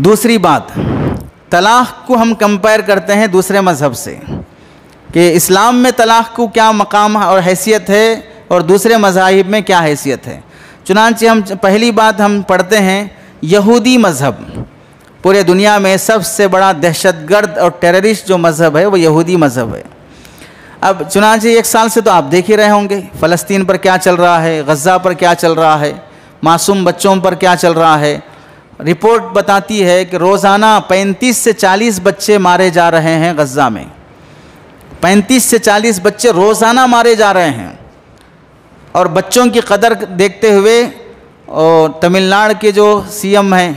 दूसरी बात, तलाक़ को हम कंपेयर करते हैं दूसरे मज़हब से, कि इस्लाम में तलाक़ को क्या मकाम और हैसियत है और दूसरे मज़ाहिब में क्या हैसियत है। चुनानचे हम पहली बात हम पढ़ते हैं, यहूदी मज़हब, पूरे दुनिया में सबसे बड़ा दहशतगर्द और टेररिस्ट जो मज़हब है वो यहूदी मज़हब है। अब चुनाचे एक साल से तो आप देख ही रहे होंगे, फ़लस्तीन पर क्या चल रहा है गज़ा पर क्या चल रहा है, मासूम बच्चों पर क्या चल रहा है रिपोर्ट बताती है कि रोज़ाना 35 से 40 बच्चे मारे जा रहे हैं गज़ा में। 35 से 40 बच्चे रोज़ाना मारे जा रहे हैं। और बच्चों की कदर देखते हुए, और तमिलनाडु के जो सीएम हैं,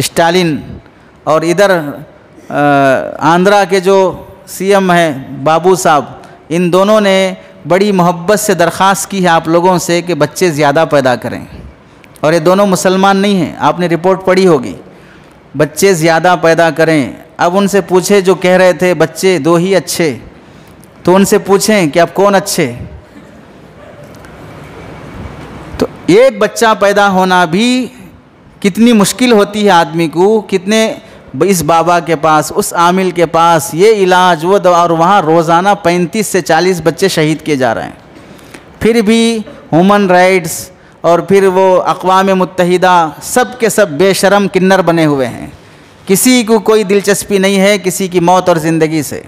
स्टालिन, और इधर आंध्रा के जो सीएम हैं बाबू साहब, इन दोनों ने बड़ी मोहब्बत से दरख्वास्त की है आप लोगों से कि बच्चे ज़्यादा पैदा करें। और ये दोनों मुसलमान नहीं हैं। आपने रिपोर्ट पढ़ी होगी। बच्चे ज़्यादा पैदा करें। अब उनसे पूछे जो कह रहे थे, बच्चे दो ही अच्छे। तो उनसे पूछें कि अब कौन अच्छे? तो एक बच्चा पैदा होना भी कितनी मुश्किल होती है आदमी को, कितने इस बाबा के पास, उस आमिल के पास ये इलाज, वो दवा, और वहाँ रोज़ाना 35 से 40 बच्चे शहीद किए जा रहे हैं। फिर भी ह्यूमन राइट्स और फिर वो अकवा मुतहदा सब के सब बेशरम किन्नर बने हुए हैं। किसी को कोई दिलचस्पी नहीं है किसी की मौत और ज़िंदगी से।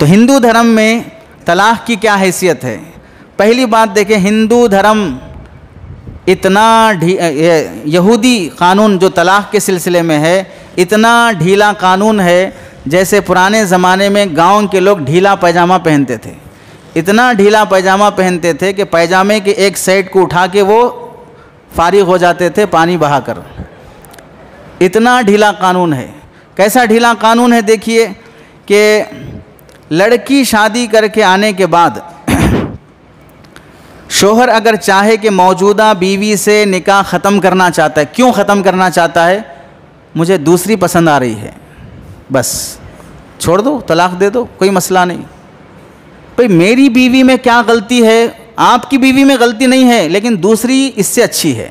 तो हिंदू धर्म में तलाक़ की क्या हैसियत है? पहली बात देखें, हिंदू धर्म इतना यहूदी कानून जो तलाक़ के सिलसिले में है, इतना ढीला कानून है जैसे पुराने ज़माने में गाँव के लोग ढीला पैजामा पहनते थे। इतना ढीला पैजामा पहनते थे कि पैजामे के एक साइड को उठा के वो फारिग हो जाते थे पानी बहाकर। इतना ढीला कानून है। कैसा ढीला कानून है देखिए कि लड़की शादी करके आने के बाद शोहर अगर चाहे कि मौजूदा बीवी से निकाह ख़त्म करना चाहता है, क्यों ख़त्म करना चाहता है? मुझे दूसरी पसंद आ रही है। बस। छोड़ दो, तलाक दे दो, कोई मसला नहीं। भाई, मेरी बीवी में क्या गलती है? आपकी बीवी में गलती नहीं है, लेकिन दूसरी इससे अच्छी है।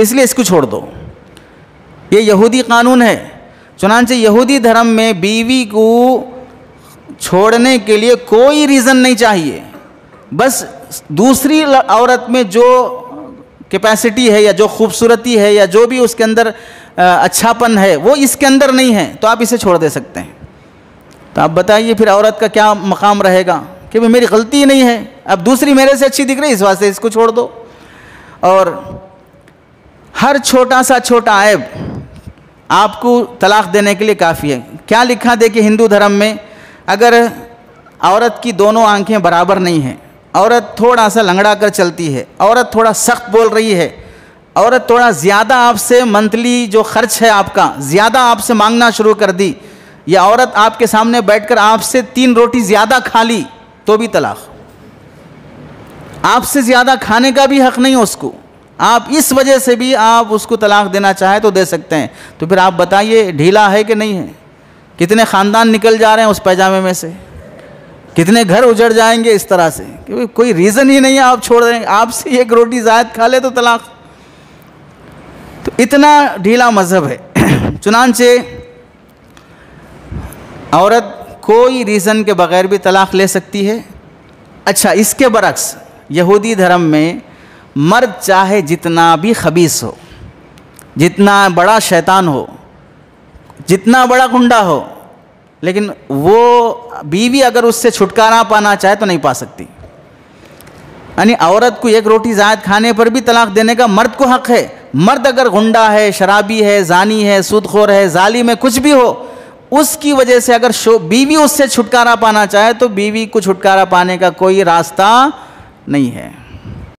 इसलिए इसको छोड़ दो। ये यहूदी कानून है। चुनानचे यहूदी धर्म में बीवी को छोड़ने के लिए कोई रीज़न नहीं चाहिए। बस दूसरी औरत में जो कैपेसिटी है, या जो खूबसूरती है, या जो भी उसके अंदर अच्छापन है, वो इसके अंदर नहीं है तो आप इसे छोड़ दे सकते हैं। तो आप बताइए फिर औरत का क्या मकाम रहेगा? कि भाई मेरी गलती ही नहीं है, अब दूसरी मेरे से अच्छी दिख रही इस वास्ते इसको छोड़ दो। और हर छोटा सा छोटा ऐब आपको तलाक देने के लिए काफ़ी है। क्या लिखा देखिए हिंदू धर्म में अगर औरत की दोनों आँखें बराबर नहीं हैं, औरत थोड़ा सा लंगड़ा कर चलती है, औरत थोड़ा सख्त बोल रही है, औरत थोड़ा ज़्यादा आपसे मंथली जो खर्च है आपका, ज़्यादा आपसे मांगना शुरू कर दी या औरत आपके सामने बैठकर आपसे तीन रोटी ज़्यादा खा ली तो भी तलाक। आपसे ज़्यादा खाने का भी हक नहीं उसको। आप इस वजह से भी आप उसको तलाक देना चाहें तो दे सकते हैं। तो फिर आप बताइए, ढीला है कि नहीं है? कितने ख़ानदान निकल जा रहे हैं उस पैजामे में से? कितने घर उजड़ जाएँगे इस तरह से? क्योंकि कोई रीज़न ही नहीं है आप छोड़ देंगे आपसे एक रोटी ज़ायद खा ले तो तलाक। तो इतना ढीला मज़हब है। चुनानचे औरत कोई रीज़न के बगैर भी तलाक ले सकती है? अच्छा इसके बरक्स, यहूदी धर्म में मर्द चाहे जितना भी खबीस हो, जितना बड़ा शैतान हो, जितना बड़ा गुंडा हो, लेकिन वो बीवी अगर उससे छुटकारा पाना चाहे तो नहीं पा सकती। यानी औरत को एक रोटी ज़ायद खाने पर भी तलाक देने का मर्द को हक है। मर्द अगर गुंडा है, शराबी है, जानी है, सूदखोर है जाली में कुछ भी हो उसकी वजह से अगर शो, बीवी उससे छुटकारा पाना चाहे तो बीवी को छुटकारा पाने का कोई रास्ता नहीं है।